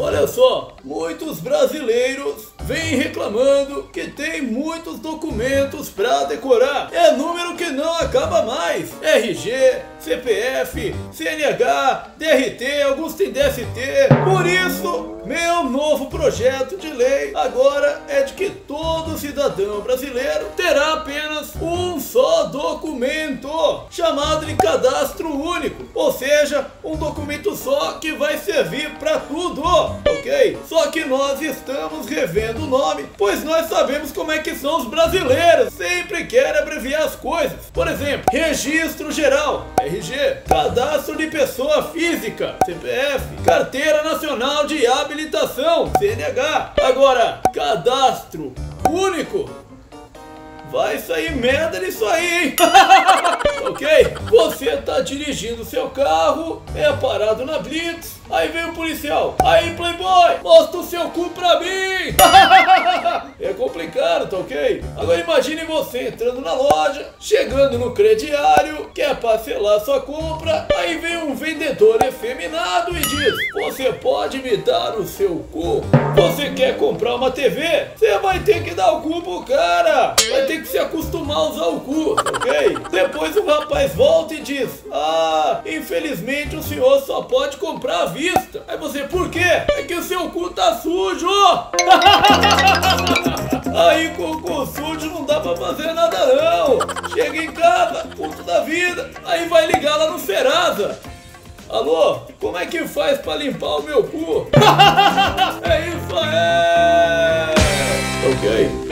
Olha só, muitos brasileiros vêm reclamando que tem muitos documentos para decorar. É número que não acaba mais. RG, CPF, CNH, DRT, alguns têm DST. Por isso, meu novo projeto de lei agora é de que todo cidadão brasileiro terá apenas um só documento, chamado de cadastro único, ou seja, um documento só que vai servir para tudo, ok? Só que nós estamos revendo o nome, pois nós sabemos como é que são os brasileiros, sempre querem abreviar as coisas. Por exemplo, registro geral, RG, cadastro de pessoa física, CPF, carteira nacional de habilitação, CNH. Agora, cadastro único, vai sair merda nisso aí, hein? Você tá dirigindo seu carro, é parado na Blitz, aí vem o policial. Aí, Playboy, mostra o seu cu pra mim! é complicado, tá ok? Agora imagine você entrando na loja, chegando no crediário, quer parcelar sua compra, aí vem um vendedor efeminado e diz: Você pode me dar o seu cu? Você quer comprar uma TV? Você vai ter que dar o cu pro cara! Vai ter que se acostumar a usar o cu, ok? Depois o rapaz volta e diz: Ah, infelizmente o senhor só pode comprar à vista. Aí você, por quê? É que o seu cu tá sujo! Pra fazer nada não. Chega em casa, puto da vida, aí vai ligar lá no Serasa. Alô, como é que faz pra limpar o meu cu? é isso aí! Ok.